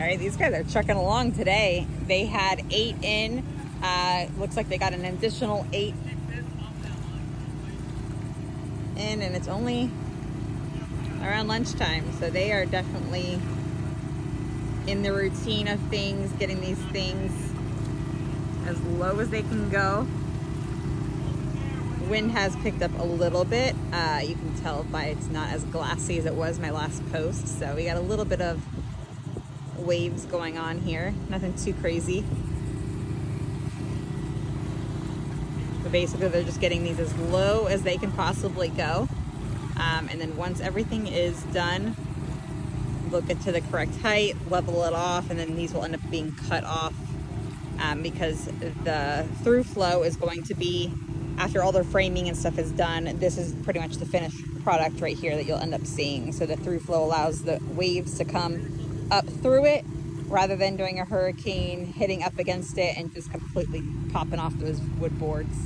All right, these guys are trucking along today. They had eight in. Uh, looks like they got an additional eight in, and it's only around lunchtime. So they are definitely in the routine of things, getting these things as low as they can go. Wind has picked up a little bit. Uh, you can tell by it's not as glassy as it was my last post. So we got a little bit of waves going on here. Nothing too crazy. But basically they're just getting these as low as they can possibly go. Um, and then once everything is done, they'll get to the correct height, level it off, and then these will end up being cut off um, because the through flow is going to be, after all their framing and stuff is done, this is pretty much the finished product right here that you'll end up seeing. So the through flow allows the waves to come up through it rather than doing a hurricane, hitting up against it and just completely popping off those wood boards.